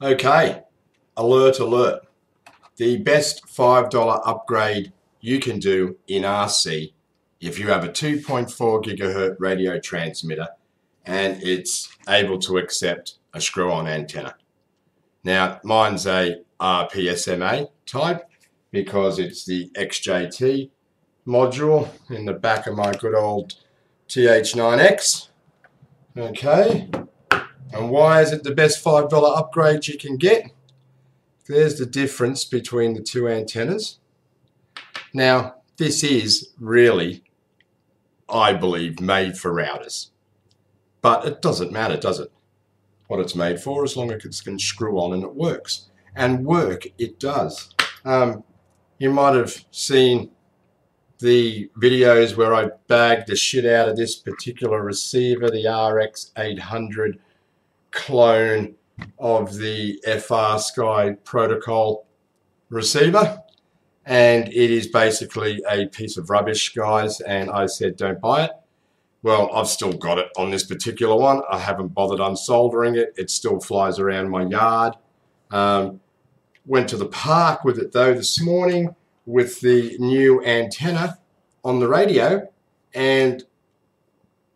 Okay, alert, alert. The best $5 upgrade you can do in RC if you have a 2.4 gigahertz radio transmitter and it's able to accept a screw-on antenna. Now, mine's a RPSMA type because it's the XJT module in the back of my good old TH9X. Okay, and why is it the best $5 upgrade you can get? There's the difference between the two antennas. Now, this is really, I believe, made for routers. But it doesn't matter, does it? What it's made for, as long as it can screw on and it works. And work it does. Um, you might have seen the videos where I bagged the shit out of this particular receiver, the RX800 clone of the FrSky protocol receiver. And it is basically a piece of rubbish, guys. And I said, don't buy it. Well, I've still got it on this particular one. I haven't bothered unsoldering it. It still flies around my yard. Um, went to the park with it though this morning with the new antenna on the radio and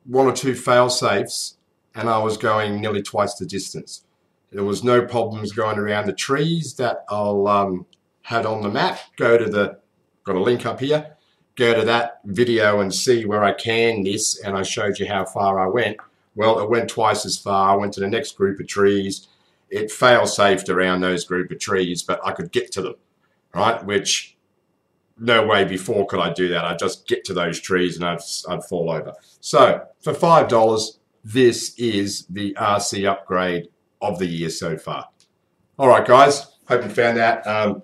one or two fail safes and I was going nearly twice the distance. There was no problems going around the trees that I'll um, had on the map. Go to the, got a link up here, go to that video and see where I can this and I showed you how far I went. Well, it went twice as far. I went to the next group of trees. It fail safed around those group of trees, but I could get to them, right? Which no way before could I do that. I'd just get to those trees and I'd, I'd fall over. So for $5, this is the RC upgrade of the year so far. All right, guys. Hope you found that um,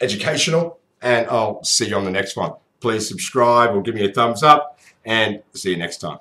educational, and I'll see you on the next one. Please subscribe or give me a thumbs up, and see you next time.